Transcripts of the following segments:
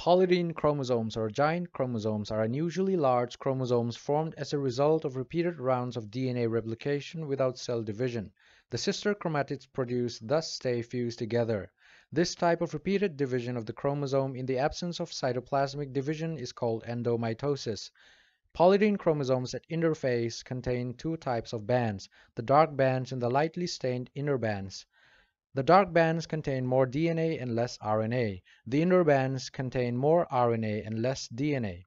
Polytene chromosomes or giant chromosomes are unusually large chromosomes formed as a result of repeated rounds of DNA replication without cell division. The sister chromatids produced thus stay fused together. This type of repeated division of the chromosome in the absence of cytoplasmic division is called endomitosis. Polytene chromosomes at interphase contain two types of bands, the dark bands and the lightly stained interbands. The dark bands contain more DNA and less RNA. The interbands contain more RNA and less DNA.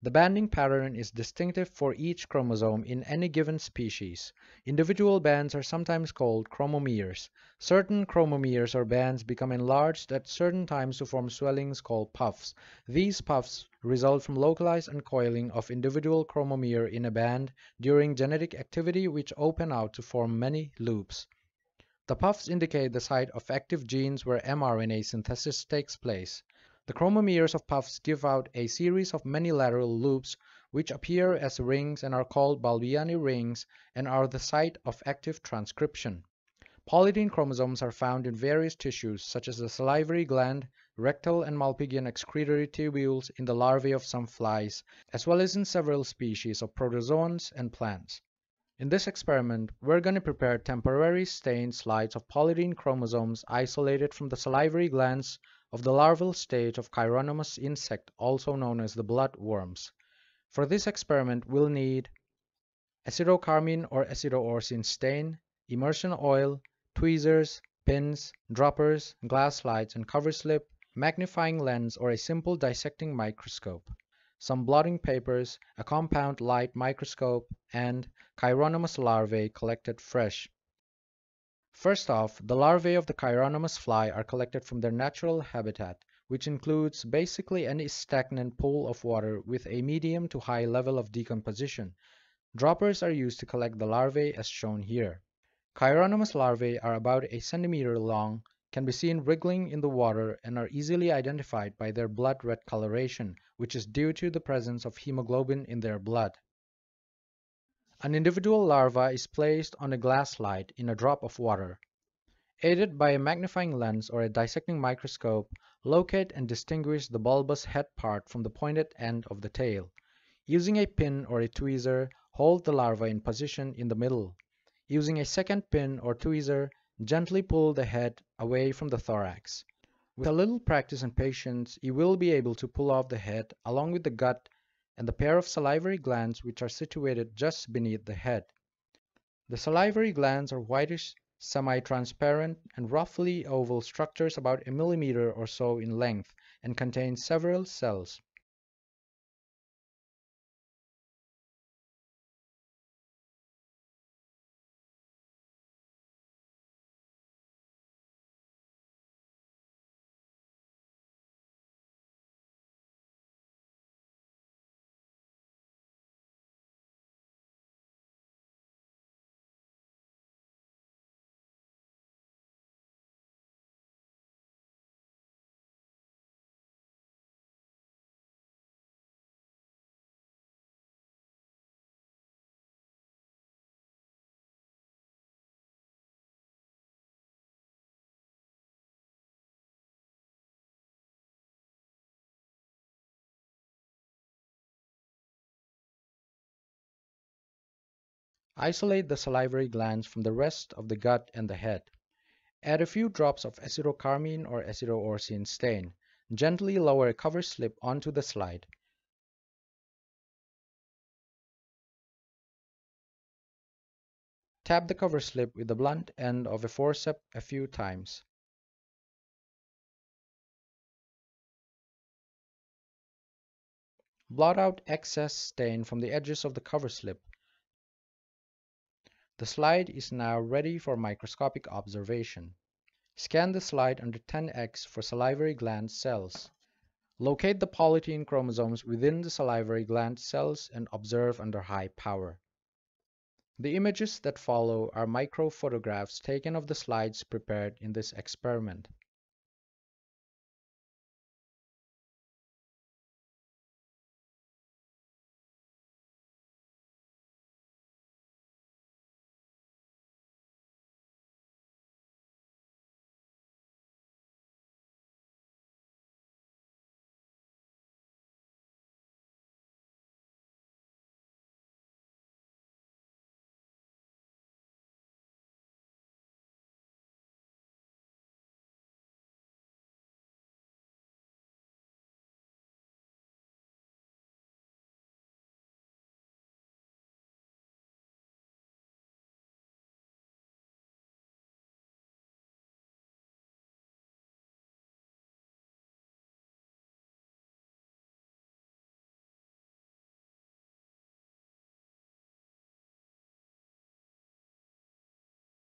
The banding pattern is distinctive for each chromosome in any given species. Individual bands are sometimes called chromomeres. Certain chromomeres or bands become enlarged at certain times to form swellings called puffs. These puffs result from localized uncoiling of individual chromomere in a band during genetic activity which open out to form many loops. The puffs indicate the site of active genes where mRNA synthesis takes place. The chromomeres of puffs give out a series of many lateral loops which appear as rings and are called Balbiani rings and are the site of active transcription. Polytene chromosomes are found in various tissues such as the salivary gland, rectal and Malpighian excretory tubules in the larvae of some flies, as well as in several species of protozoans and plants. In this experiment, we're going to prepare temporary stained slides of polytene chromosomes isolated from the salivary glands of the larval stage of Chironomus insect, also known as the blood worms. For this experiment, we'll need acetocarmine or aceto-orcein stain, immersion oil, tweezers, pins, droppers, glass slides and cover slip, magnifying lens or a simple dissecting microscope some blotting papers, a compound light microscope, and Chironomus larvae collected fresh. First off, the larvae of the Chironomus fly are collected from their natural habitat, which includes basically any stagnant pool of water with a medium to high level of decomposition. Droppers are used to collect the larvae as shown here. Chironomus larvae are about a centimeter long can be seen wriggling in the water and are easily identified by their blood red coloration, which is due to the presence of hemoglobin in their blood. An individual larva is placed on a glass slide in a drop of water. Aided by a magnifying lens or a dissecting microscope, locate and distinguish the bulbous head part from the pointed end of the tail. Using a pin or a tweezer, hold the larva in position in the middle. Using a second pin or tweezer, Gently pull the head away from the thorax. With a little practice and patience you will be able to pull off the head along with the gut and the pair of salivary glands which are situated just beneath the head. The salivary glands are whitish, semi-transparent, and roughly oval structures about a millimeter or so in length and contain several cells. Isolate the salivary glands from the rest of the gut and the head. Add a few drops of acetocarmine or aceto-orcein stain. Gently lower a cover slip onto the slide. Tap the cover slip with the blunt end of a forceps a few times. Blot out excess stain from the edges of the cover slip. The slide is now ready for microscopic observation. Scan the slide under 10x for salivary gland cells. Locate the polytene chromosomes within the salivary gland cells and observe under high power. The images that follow are microphotographs taken of the slides prepared in this experiment.